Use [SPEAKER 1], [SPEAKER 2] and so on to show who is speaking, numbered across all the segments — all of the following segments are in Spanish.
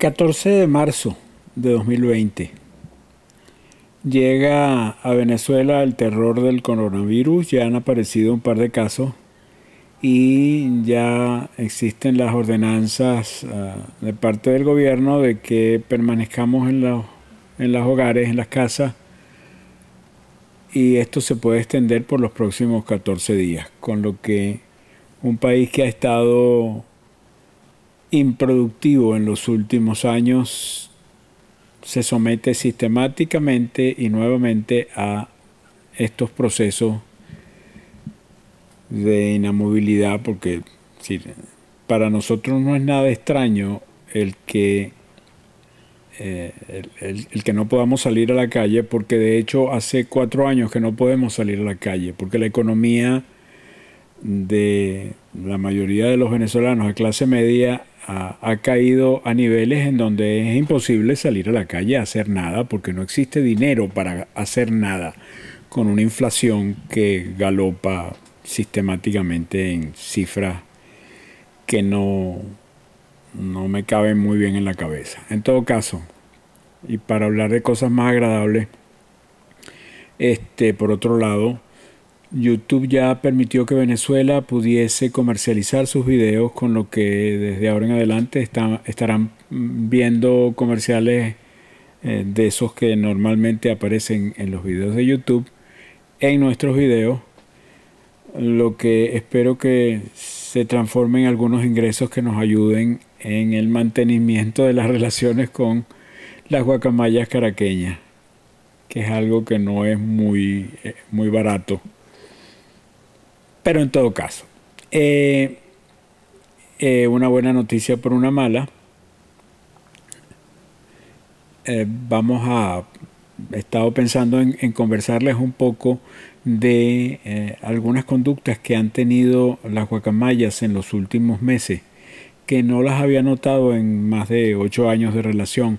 [SPEAKER 1] 14 de marzo de 2020. Llega a Venezuela el terror del coronavirus, ya han aparecido un par de casos y ya existen las ordenanzas ah, de parte del gobierno de que permanezcamos en los, en los hogares, en las casas, y esto se puede extender por los próximos 14 días, con lo que un país que ha estado improductivo en los últimos años se somete sistemáticamente y nuevamente a estos procesos de inamovilidad porque para nosotros no es nada extraño el que eh, el, que no podamos salir a la calle porque de hecho hace cuatro años que no podemos salir a la calle porque la economía de la mayoría de los venezolanos de clase media ha, caído a niveles en donde es imposible salir a la calle a hacer nada porque no existe dinero para hacer nada con una inflación que galopa sistemáticamente en cifras que no, no me caben muy bien en la cabeza. En todo caso, y para hablar de cosas más agradables, este, por otro lado, YouTube ya permitió que Venezuela pudiese comercializar sus videos, con lo que desde ahora en adelante estarán viendo comerciales eh, de esos que normalmente aparecen en los videos de YouTube, en nuestros videos, lo que espero que se transforme en algunos ingresos que nos ayuden en el mantenimiento de las relaciones con las guacamayas caraqueñas, que es algo que no es muy, eh, muy barato. Pero en todo caso, eh, eh, una buena noticia por una mala. Eh, vamos a, he estado pensando en, conversarles un poco de algunas conductas que han tenido las guacamayas en los últimos meses, que no las había notado en más de ocho años de relación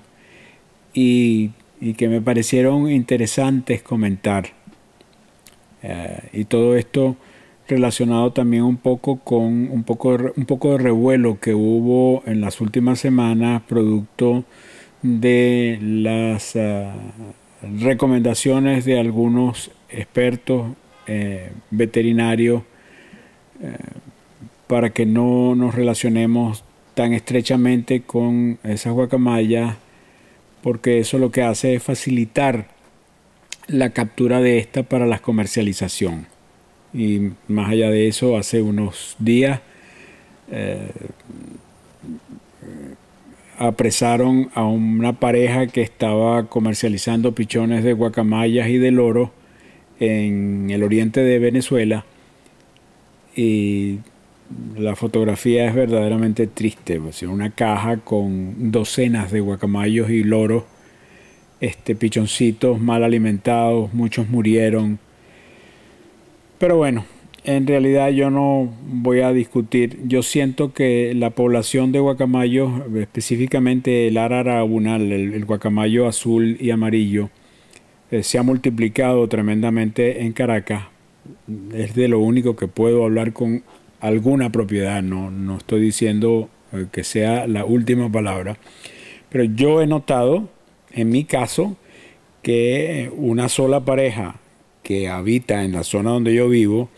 [SPEAKER 1] y, y que me parecieron interesantes comentar. y todo esto relacionado también un poco con un poco, un poco de revuelo que hubo en las últimas semanas producto de las ah, recomendaciones de algunos expertos eh, veterinarios eh, para que no nos relacionemos tan estrechamente con esas guacamayas porque eso lo que hace es facilitar la captura de esta para la comercialización y más allá de eso, hace unos días eh, apresaron a una pareja que estaba comercializando pichones de guacamayas y de loro en el oriente de Venezuela. Y la fotografía es verdaderamente triste, pues, una caja con docenas de guacamayos y loros, este, pichoncitos mal alimentados, muchos murieron, pero bueno, en realidad yo no voy a discutir. Yo siento que la población de guacamayo, específicamente el arara abunal, el, guacamayo azul y amarillo, eh, se ha multiplicado tremendamente en Caracas. Es de lo único que puedo hablar con alguna propiedad. No, no estoy diciendo eh, que sea la última palabra. Pero yo he notado, en mi caso, que una sola pareja que habita en la zona donde yo vivo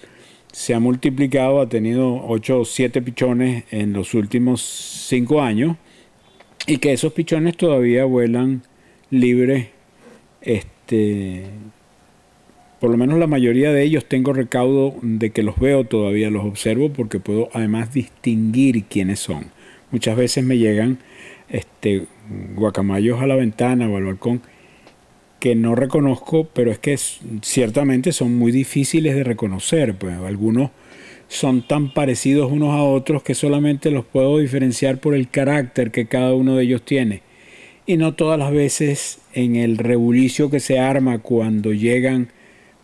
[SPEAKER 1] se ha multiplicado, ha tenido 8 o 7 pichones en los últimos 5 años y que esos pichones todavía vuelan libres. Este, por lo menos la mayoría de ellos tengo recaudo de que los veo todavía, los observo porque puedo además distinguir quiénes son. Muchas veces me llegan este, guacamayos a la ventana o al balcón que no reconozco, pero es que ciertamente son muy difíciles de reconocer, pues algunos son tan parecidos unos a otros que solamente los puedo diferenciar por el carácter que cada uno de ellos tiene. Y no todas las veces en el rebulicio que se arma cuando llegan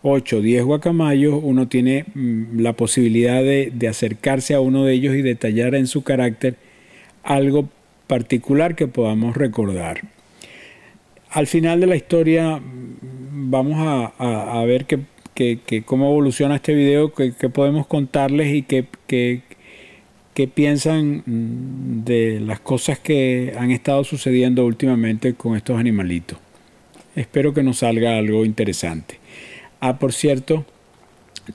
[SPEAKER 1] 8 o 10 guacamayos, uno tiene mm, la posibilidad de, de acercarse a uno de ellos y detallar en su carácter algo particular que podamos recordar al final de la historia vamos a, ver que, cómo evoluciona este video, qué podemos contarles y qué, piensan mm, de las cosas que han estado sucediendo últimamente con estos animalitos. Espero que nos salga algo interesante. Ah, por cierto,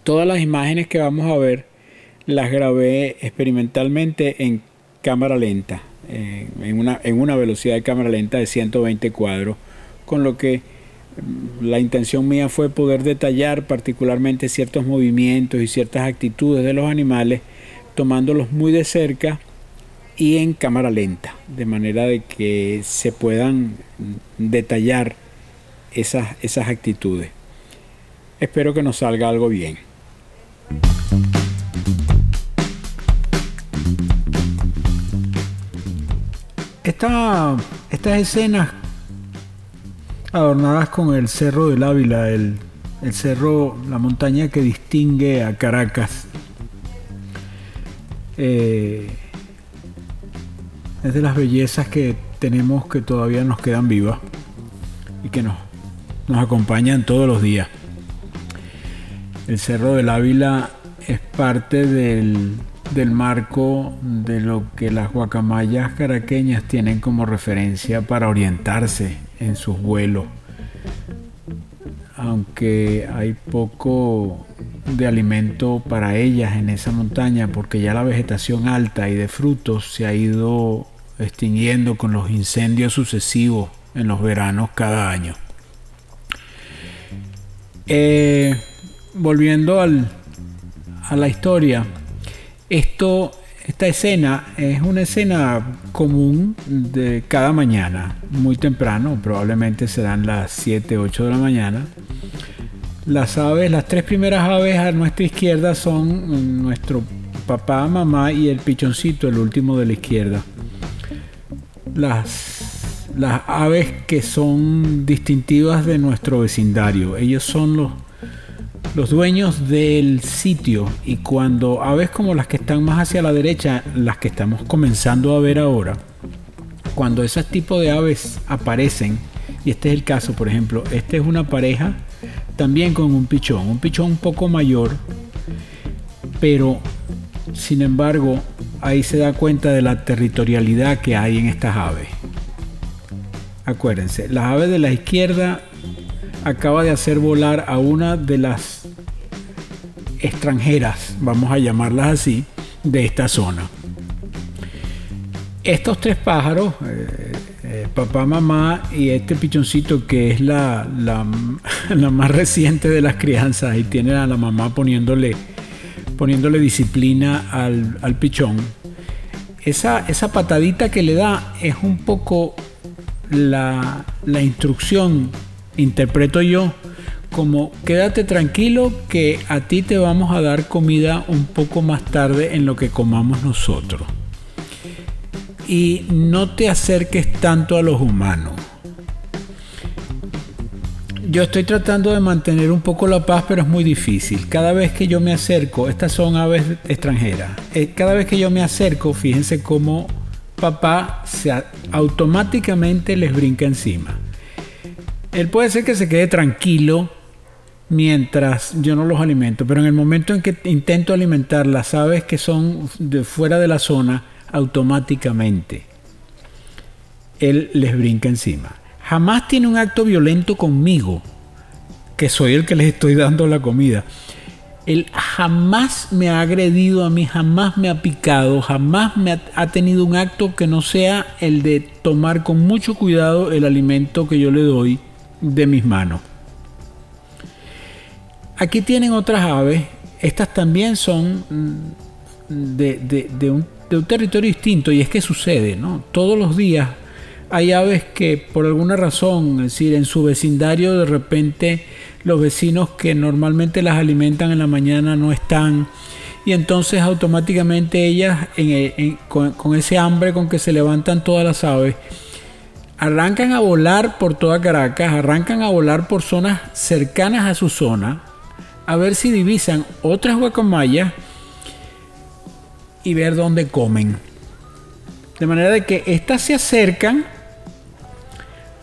[SPEAKER 1] todas las imágenes que vamos a ver las grabé experimentalmente en cámara lenta, en, una, en una velocidad de cámara lenta de 120 cuadros, con lo que mm, la intención mía fue poder detallar particularmente ciertos movimientos y ciertas actitudes de los animales, tomándolos muy de cerca y en cámara lenta, de manera de que se puedan detallar esas, esas actitudes. Espero que nos salga algo bien. Esta, estas escenas adornadas con el Cerro del Ávila, el, el cerro, la montaña que distingue a Caracas, eh, es de las bellezas que tenemos que todavía nos quedan vivas y que nos, nos acompañan todos los días. El Cerro del Ávila es parte del del marco de lo que las guacamayas caraqueñas tienen como referencia para orientarse en sus vuelos. Aunque hay poco de alimento para ellas en esa montaña porque ya la vegetación alta y de frutos se ha ido extinguiendo con los incendios sucesivos en los veranos cada año. Eh, volviendo al, a la historia, esto, esta escena es una escena común de cada mañana, muy temprano, probablemente serán las 7, 8 de la mañana. Las aves, las tres primeras aves a nuestra izquierda son nuestro papá, mamá y el pichoncito, el último de la izquierda. Las, las aves que son distintivas de nuestro vecindario. Ellos son los los dueños del sitio y cuando aves como las que están más hacia la derecha, las que estamos comenzando a ver ahora, cuando ese tipo de aves aparecen, y este es el caso, por ejemplo, este es una pareja también con un pichón, un pichón un poco mayor, pero sin embargo ahí se da cuenta de la territorialidad que hay en estas aves. Acuérdense, las aves de la izquierda acaba de hacer volar a una de las extranjeras, vamos a llamarlas así, de esta zona. Estos tres pájaros, eh, eh, papá, mamá y este pichoncito que es la, la, más reciente de las crianzas y tiene a la mamá poniéndole, poniéndole disciplina al, al pichón, esa, esa patadita que le da es un poco la, la instrucción interpreto yo como quédate tranquilo que a ti te vamos a dar comida un poco más tarde en lo que comamos nosotros. Y no te acerques tanto a los humanos. Yo estoy tratando de mantener un poco la paz, pero es muy difícil. Cada vez que yo me acerco, estas son aves extranjeras, eh, cada vez que yo me acerco, fíjense cómo papá se automáticamente les brinca encima. Él puede ser que se quede tranquilo mientras yo no los alimento, pero en el momento en que intento alimentar las aves que son de fuera de la zona, automáticamente él les brinca encima. Jamás tiene un acto violento conmigo, que soy el que les estoy dando la comida. Él jamás me ha agredido a mí, jamás me ha picado, jamás me ha, tenido un acto que no sea el de tomar con mucho cuidado el alimento que yo le doy de mis manos. Aquí tienen otras aves. Estas también son mm, de, un, territorio distinto y es que sucede, ¿no? Todos los días hay aves que por alguna razón, es decir, en su vecindario de repente los vecinos que normalmente las alimentan en la mañana no están y entonces automáticamente ellas con ese hambre con que se levantan todas las aves arrancan a volar por toda Caracas, arrancan a volar por zonas cercanas a su zona, a ver si divisan otras guacamayas y ver dónde comen. De manera de que éstas se acercan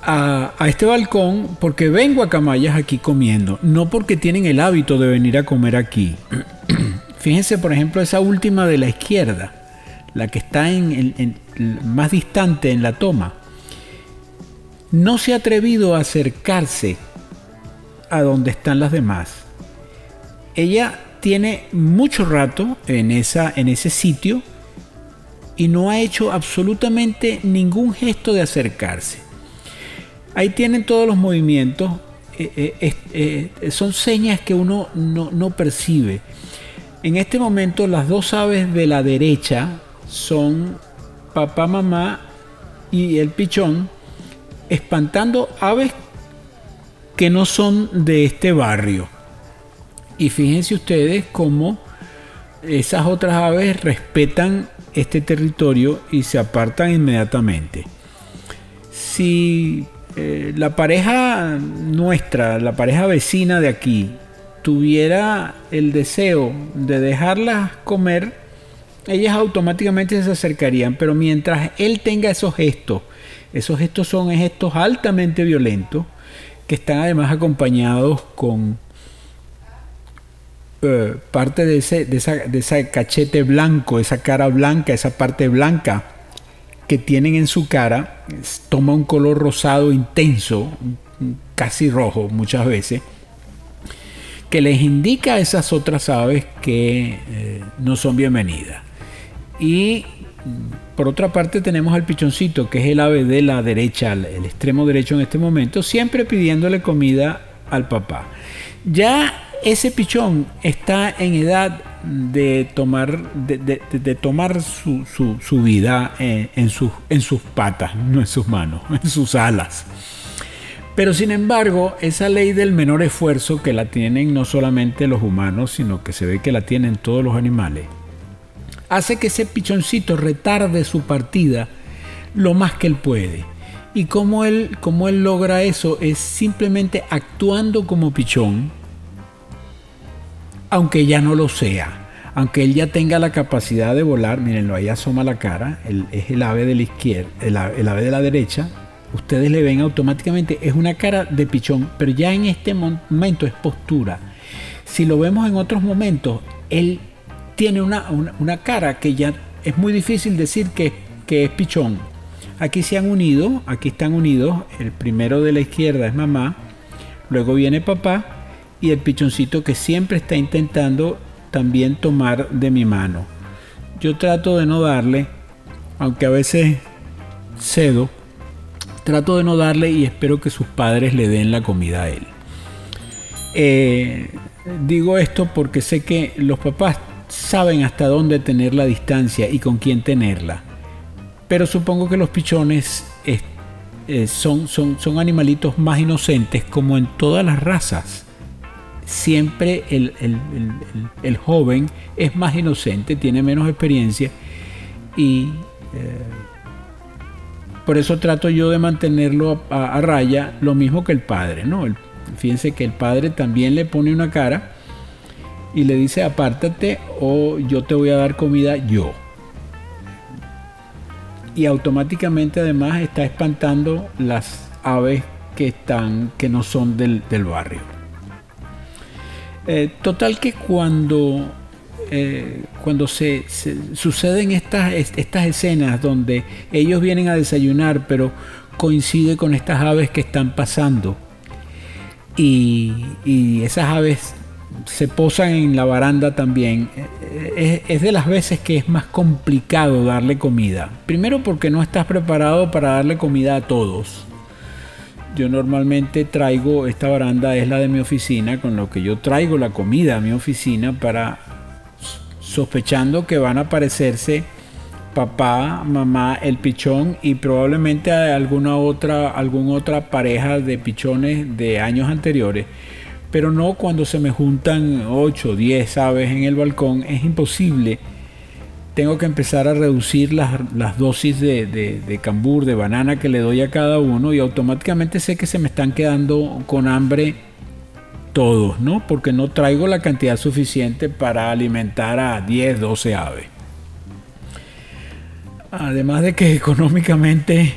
[SPEAKER 1] a, a, este balcón porque ven guacamayas aquí comiendo, no porque tienen el hábito de venir a comer aquí. Fíjense, por ejemplo, esa última de la izquierda. la que está en, más distante en la toma, no se ha atrevido a acercarse a donde están las demás. Ella tiene mucho rato en, esa, en ese sitio y no ha hecho absolutamente ningún gesto de acercarse. Ahí tienen todos los movimientos, eh, eh, eh, son señas que uno no, no percibe. En este momento las dos aves de la derecha son papá, mamá y el pichón espantando aves que no son de este barrio. Y fíjense ustedes cómo esas otras aves respetan este territorio y se apartan inmediatamente. Si eh, la pareja nuestra, la pareja vecina de aquí, tuviera el deseo de dejarlas comer, ellas automáticamente se acercarían, pero mientras él tenga esos gestos, esos gestos son gestos altamente violentos, que están además acompañados con eh, parte de ese, de, esa, de cachete blanco, esa cara blanca, esa parte blanca que tienen en su cara, toma un color rosado intenso, casi rojo muchas veces que les indica a esas otras aves que eh, no son bienvenidas. Y mm, por otra parte tenemos al pichoncito, que es el ave de la derecha, el extremo derecho en este momento, siempre pidiéndole comida al papá. Ya ese pichón está en edad de tomar, de, tomar su, vida en, en, en sus patas, no en sus manos, en sus alas. Pero sin embargo, esa ley del menor esfuerzo que la tienen no solamente los humanos, sino que se ve que la tienen todos los animales, hace que ese pichoncito retarde su partida lo más que él puede. Y como él, como él logra eso es simplemente actuando como pichón, aunque ya no lo sea. Aunque él ya tenga la capacidad de volar, mírenlo, ahí asoma la cara, es el ave de la izquierda, el ave de la derecha, ustedes le ven automáticamente, es una cara de pichón, pero ya en este momento es postura. Si lo vemos en otros momentos, él tiene una, cara que ya es muy difícil decir que, que es pichón. Aquí se han unido, aquí están unidos, el primero de la izquierda es mamá, luego viene papá y el pichoncito que siempre está intentando también tomar de mi mano. Yo trato de no darle, aunque a veces cedo, Trato de no darle y espero que sus padres le den la comida a él. Eh, digo esto porque sé que los papás saben hasta dónde tener la distancia y con quién tenerla. Pero supongo que los pichones eh, son, son, son animalitos más inocentes como en todas las razas. Siempre el, joven es más inocente, tiene menos experiencia y eh, por eso trato yo de mantenerlo a, raya, lo mismo que el padre, ¿no? fíjense que el padre también le pone una cara y le dice apártate o yo te voy a dar comida yo. Y automáticamente además está espantando las aves que están, que no son del, barrio. Eh, total que cuando eh, cuando se, suceden estas, estas escenas donde ellos vienen a desayunar, pero coincide con estas aves que están pasando. Y, esas aves se posan en la baranda también. Eh, es, de las veces que es más complicado darle comida. Primero porque no estás preparado para darle comida a todos. Yo normalmente traigo, esta baranda es la de mi oficina, con lo que yo traigo la comida a mi oficina para sospechando que van a aparecerse papá, mamá, el pichón y probablemente alguna otra, alguna otra pareja de pichones de años anteriores. Pero no cuando se me juntan 8, 10 aves en el balcón, es imposible. Tengo que empezar a reducir las, dosis de, de cambur, de banana que le doy a cada uno y automáticamente sé que se me están quedando con hambre todos, ¿no? Porque no traigo la cantidad suficiente para alimentar a 10, 12 aves. Además de que económicamente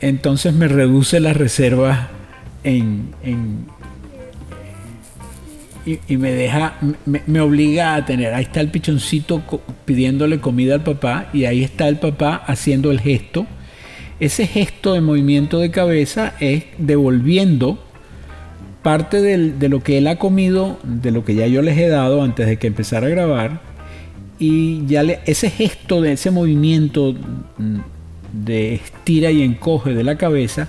[SPEAKER 1] entonces me reduce la reserva en, y, me deja, me, obliga a tener, ahí está el pichoncito pidiéndole comida al papá y ahí está el papá haciendo el gesto. Ese gesto de movimiento de cabeza es devolviendo parte de lo que él ha comido, de lo que ya yo les he dado antes de que empezara a grabar. Y ya ese gesto de ese movimiento de estira y encoge de la cabeza,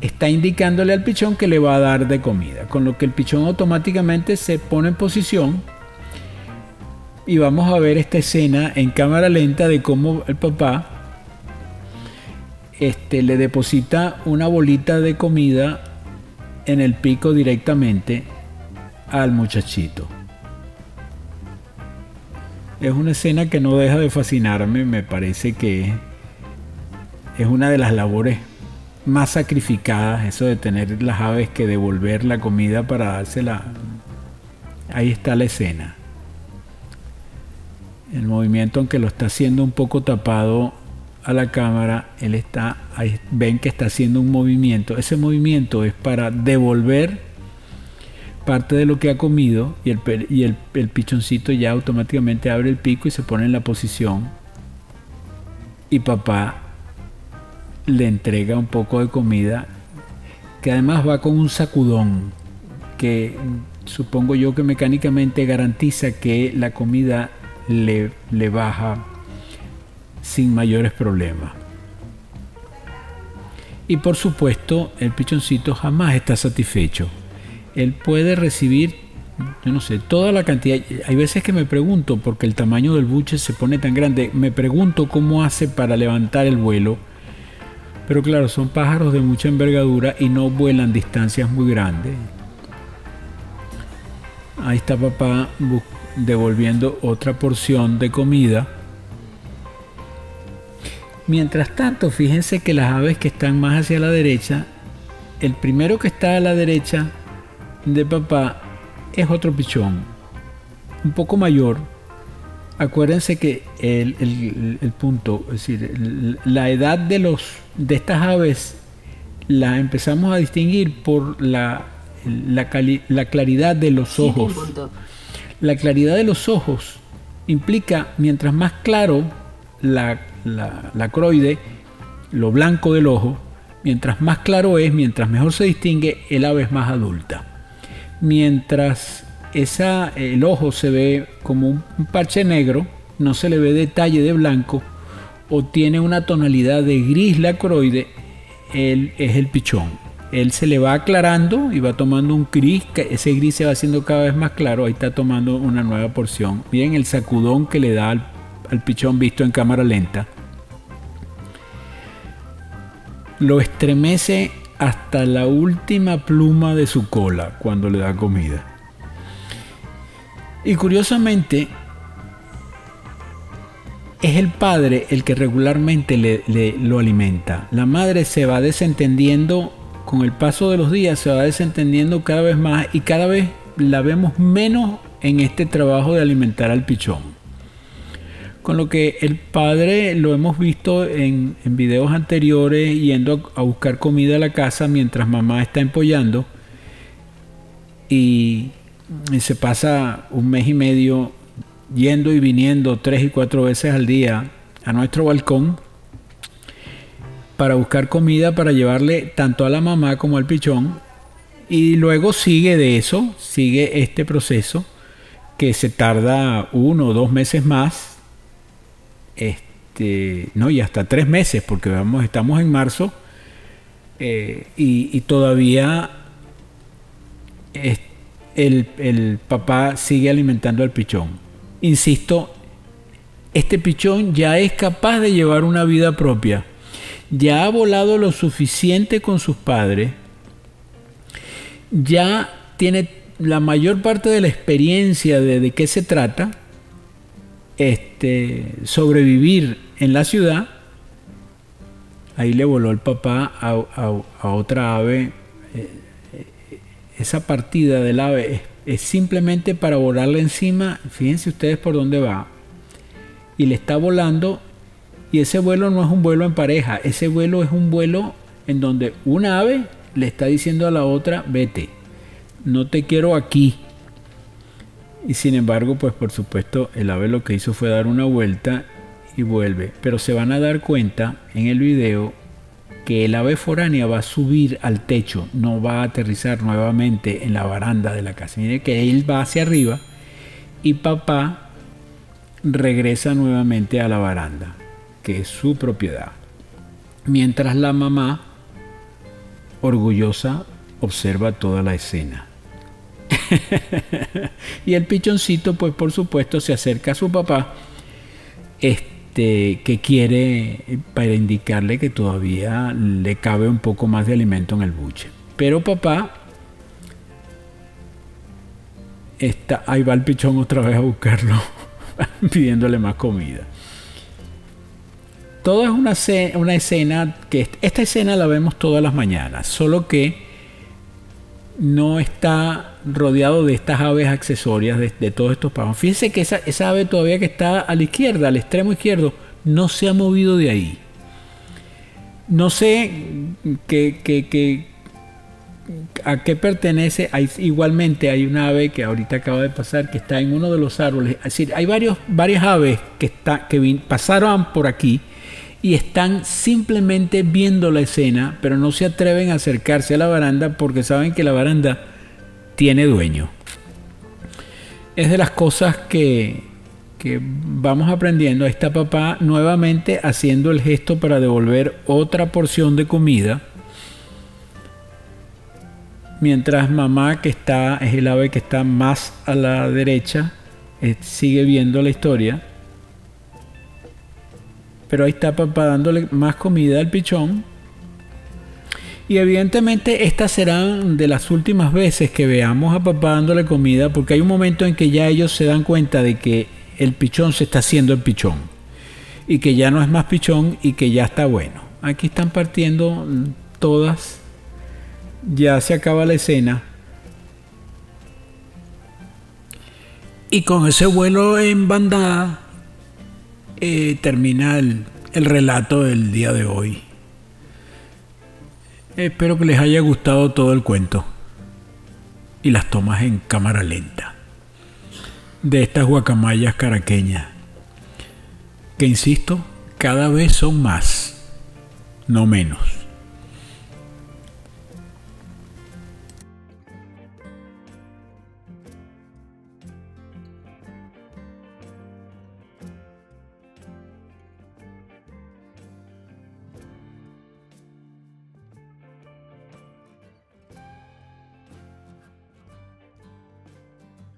[SPEAKER 1] está indicándole al pichón que le va a dar de comida, con lo que el pichón automáticamente se pone en posición y vamos a ver esta escena en cámara lenta de cómo el papá este, le deposita una bolita de comida en el pico directamente al muchachito. Es una escena que no deja de fascinarme, me parece que es una de las labores más sacrificadas, eso de tener las aves que devolver la comida para dársela. Ahí está la escena. El movimiento, aunque lo está haciendo un poco tapado a la cámara, él está, ahí ven que está haciendo un movimiento. Ese movimiento es para devolver parte de lo que ha comido y el, y el, el pichoncito ya automáticamente abre el pico y se pone en la posición. Y papá le entrega un poco de comida, que además va con un sacudón, que supongo yo que mecánicamente garantiza que la comida le, le baja sin mayores problemas. Y por supuesto, el pichoncito jamás está satisfecho. Él puede recibir, yo no sé, toda la cantidad. Hay veces que me pregunto, porque el tamaño del buche se pone tan grande, me pregunto cómo hace para levantar el vuelo pero claro, son pájaros de mucha envergadura y no vuelan distancias muy grandes. Ahí está papá devolviendo otra porción de comida. Mientras tanto, fíjense que las aves que están más hacia la derecha, el primero que está a la derecha de papá es otro pichón, un poco mayor, acuérdense que el, punto, es decir, la edad de, los, de estas aves la empezamos a distinguir por la, la, claridad de los ojos. La claridad de los ojos implica, mientras más claro la, la croide, lo blanco del ojo, mientras más claro es, mientras mejor se distingue, el ave es más adulta. Mientras esa, el ojo se ve como un, parche negro, no se le ve detalle de blanco, o tiene una tonalidad de gris lacroide, él es el pichón. Él se le va aclarando y va tomando un gris, ese gris se va haciendo cada vez más claro, ahí está tomando una nueva porción. Miren el sacudón que le da al, al pichón visto en cámara lenta. Lo estremece hasta la última pluma de su cola cuando le da comida. Y curiosamente, es el padre el que regularmente le, lo alimenta. La madre se va desentendiendo con el paso de los días, se va desentendiendo cada vez más y cada vez la vemos menos en este trabajo de alimentar al pichón. Con lo que el padre lo hemos visto en, videos anteriores yendo a buscar comida a la casa mientras mamá está empollando. Y y se pasa un mes y medio yendo y viniendo tres y cuatro veces al día a nuestro balcón para buscar comida para llevarle tanto a la mamá como al pichón. Y luego sigue de eso, sigue este proceso que se tarda uno o dos meses más, este, no, y hasta tres meses, porque vamos, estamos en marzo eh, y, todavía este, el, papá sigue alimentando al pichón. Insisto, este pichón ya es capaz de llevar una vida propia. Ya ha volado lo suficiente con sus padres. Ya tiene la mayor parte de la experiencia de, de qué se trata. Este, sobrevivir en la ciudad. Ahí le voló el papá a, otra ave. Eh, esa partida del ave es, simplemente para volarle encima, fíjense ustedes por dónde va, y le está volando, y ese vuelo no es un vuelo en pareja, ese vuelo es un vuelo en donde una ave le está diciendo a la otra, vete, no te quiero aquí, Y sin embargo, pues por supuesto, el ave lo que hizo fue dar una vuelta y vuelve. Pero se van a dar cuenta en el video que el ave foránea va a subir al techo, no va a aterrizar nuevamente en la baranda de la casa. Mire que él va hacia arriba y papá regresa nuevamente a la baranda, que es su propiedad. Mientras la mamá, orgullosa, observa toda la escena. y el pichoncito, pues por supuesto, se acerca a su papá. Este, este, que quiere para indicarle que todavía le cabe un poco más de alimento en el buche. Pero papá, está, ahí va el pichón otra vez a buscarlo, pidiéndole más comida. Todo es una, una escena que esta escena la vemos todas las mañanas, solo que no está rodeado de estas aves accesorias de, todos estos pájaros. Fíjense que esa, esa, ave todavía que está a la izquierda, al extremo izquierdo, no se ha movido de ahí. No sé qué, a qué pertenece. Igualmente hay una ave que ahorita acaba de pasar que está en uno de los árboles. Es decir, hay varios, varias aves que, está, que pasaron por aquí y están simplemente viendo la escena, pero no se atreven a acercarse a la baranda porque saben que la baranda tiene dueño. Es de las cosas que, que vamos aprendiendo. Ahí está papá nuevamente haciendo el gesto para devolver otra porción de comida. Mientras mamá, que está, es el ave que está más a la derecha, eh, sigue viendo la historia. Pero ahí está papá dándole más comida al pichón. Y evidentemente estas serán de las últimas veces que veamos a papá dándole comida, porque hay un momento en que ya ellos se dan cuenta de que el pichón se está haciendo el pichón y que ya no es más pichón y que ya está bueno. Aquí están partiendo todas, ya se acaba la escena. Y con ese vuelo en bandada eh, termina el, el relato del día de hoy. Espero que les haya gustado todo el cuento y las tomas en cámara lenta de estas guacamayas caraqueñas, que insisto, cada vez son más, no menos.